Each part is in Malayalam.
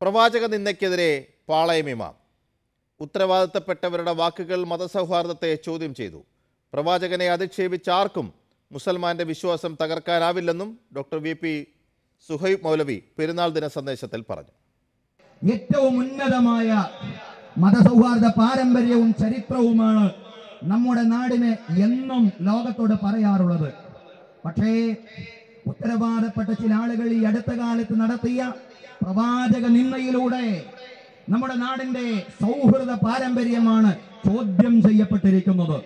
പ്രവാചക നിന്ദയ്ക്കെതിരെ പാളയം ഇമാം ഉത്തരവാദിത്തപ്പെട്ടവരുടെ വാക്കുകൾ മതസൗഹാർദ്ദത്തെ ചോദ്യം ചെയ്തു. പ്രവാചകനെ അധിക്ഷേപിച്ച ആർക്കും മുസൽമാന്റെ വിശ്വാസം തകർക്കാനാവില്ലെന്നും ഡോക്ടർ വി. പി. സുഹൈബ് മൗലവി പെരുന്നാൾ ദിന സന്ദേശത്തിൽ പറഞ്ഞു. ഏറ്റവും ഉന്നതമായ മതസൗഹാർദ്ദ പാരമ്പര്യവും ചരിത്രവുമാണ് നമ്മുടെ നാടിനെ എന്നും ലോകത്തോട് പറയാറുള്ളത്. പക്ഷേ ഉത്തരവാദപ്പെട്ട ചില ആളുകൾ ഈ അടുത്ത കാലത്ത് നടത്തിയ പ്രവാചക നിന്ദയിലൂടെ നമ്മുടെ നാടിന്റെ സൗഹൃദ പാരമ്പര്യമാണ് ചോദ്യം ചെയ്യപ്പെട്ടിരിക്കുന്നത്.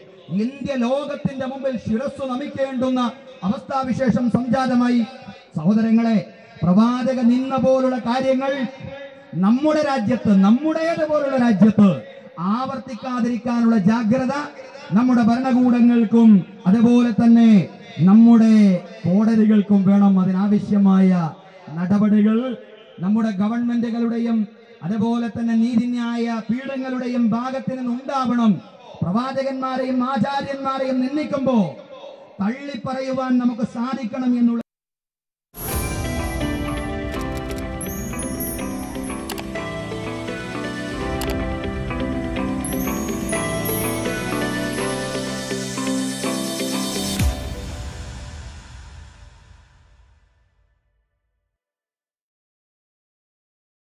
ഇന്ത്യ ലോകത്തിന്റെ മുമ്പിൽ ശിരസ് നമിക്കേണ്ടുന്ന അവസ്ഥാവിശേഷം സംജാതമായി. സഹോദരങ്ങളെ പ്രവാചക നിന്ന പോലുള്ള കാര്യങ്ങൾ നമ്മുടെ രാജ്യത്ത് നമ്മുടേത് പോലുള്ള രാജ്യത്ത് ആവർത്തിക്കാതിരിക്കാനുള്ള ജാഗ്രത നമ്മുടെ ഭരണകൂടങ്ങൾക്കും അതുപോലെ തന്നെ നമ്മുടെ കോടതികൾക്കും വേണം അതിനാവശ്യമായ നടപടികൾ. നമ്മുടെ ഗവൺമെന്റുകളുടെയും അതുപോലെ തന്നെ നീതിന്യായ പീഠങ്ങളുടെയും ഭാഗത്ത് നിന്ന് ഉണ്ടാവണം പ്രവാചകന്മാരെയും ആചാര്യന്മാരെയും നിന്ദിക്കുമ്പോൾ തള്ളിപ്പറയുവാൻ നമുക്ക് സാധിക്കണം എന്നുള്ള